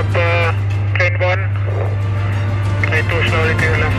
above the train one. Try to slowly to your left.